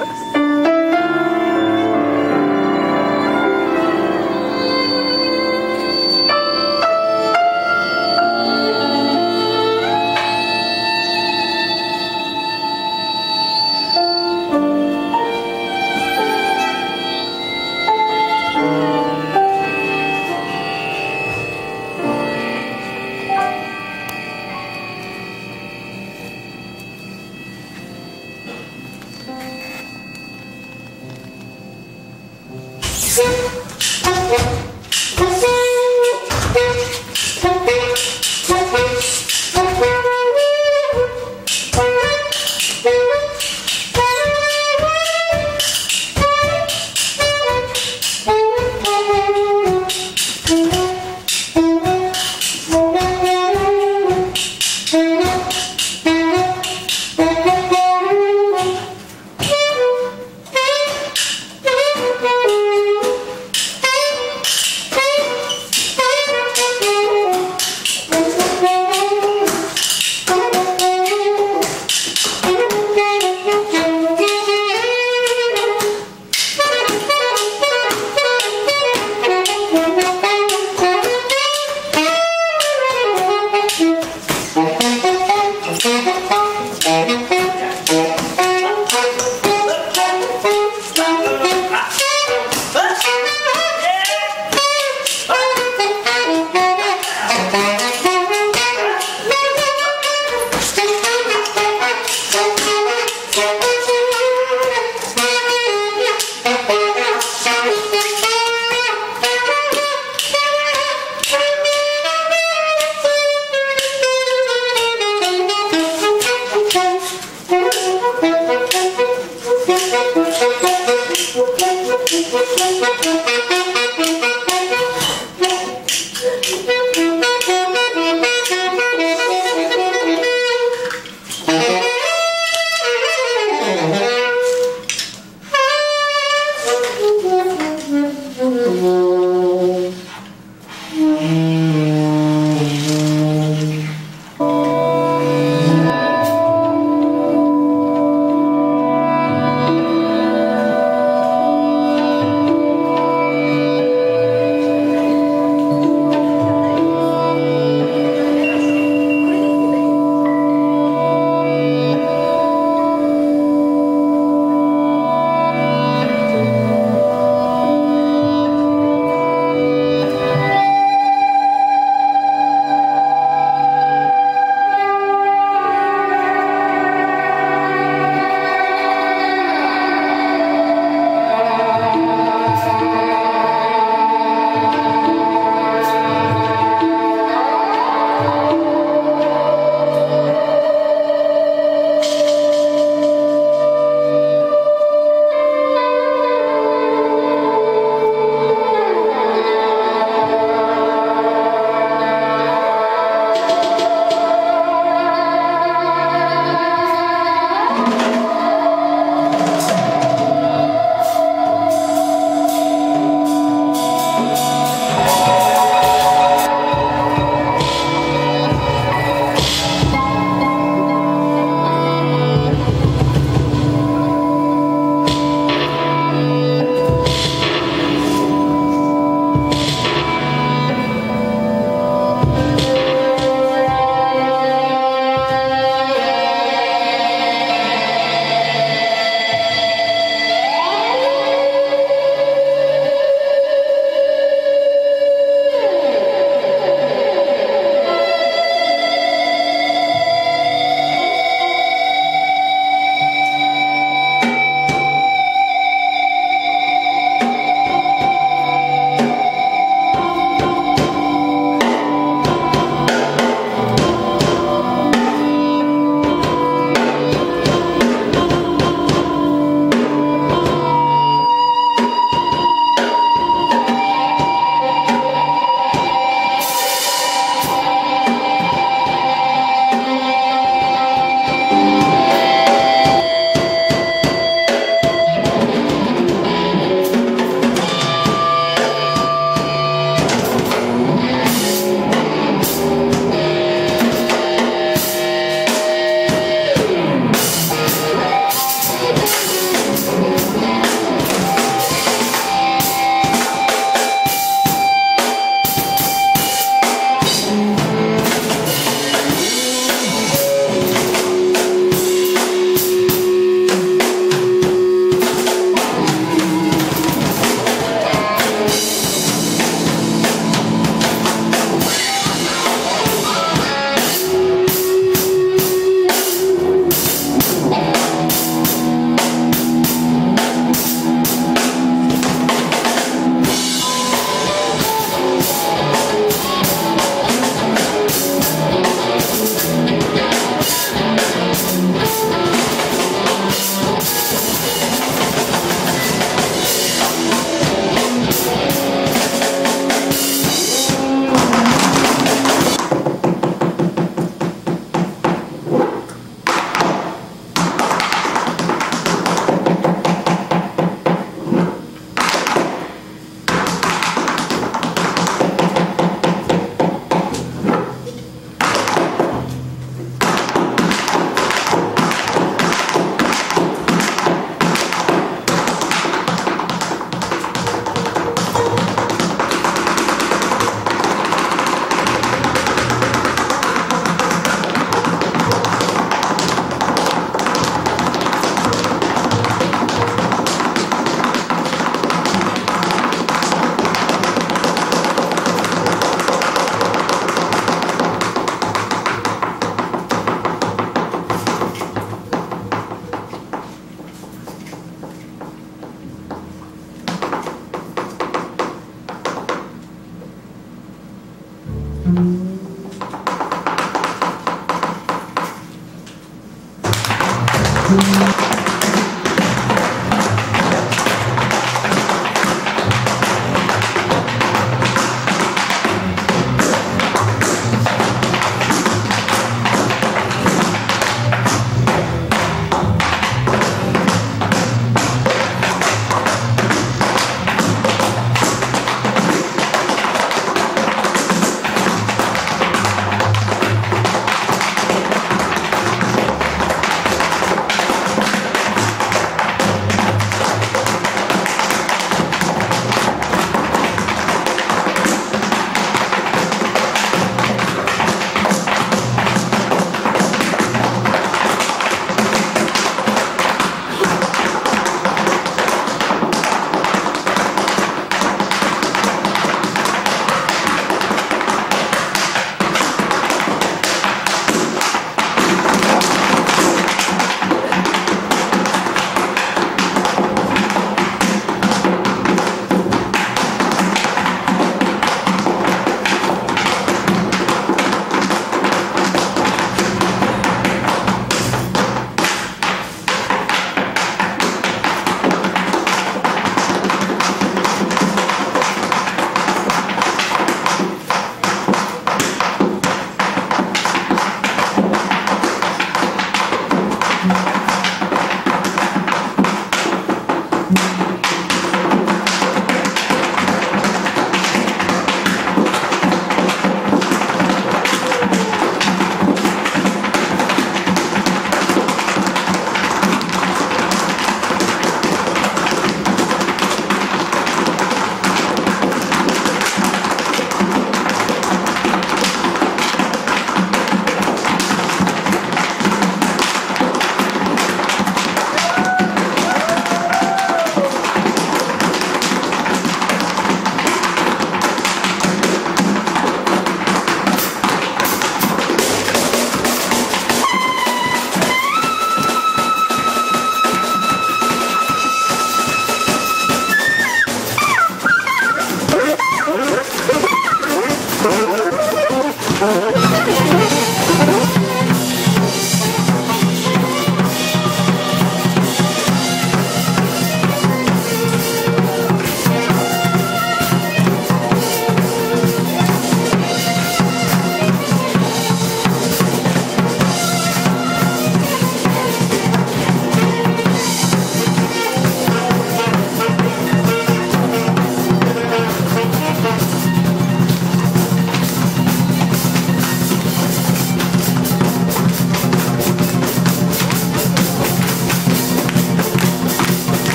Yes.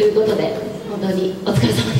ということで本当にお疲れ様でした。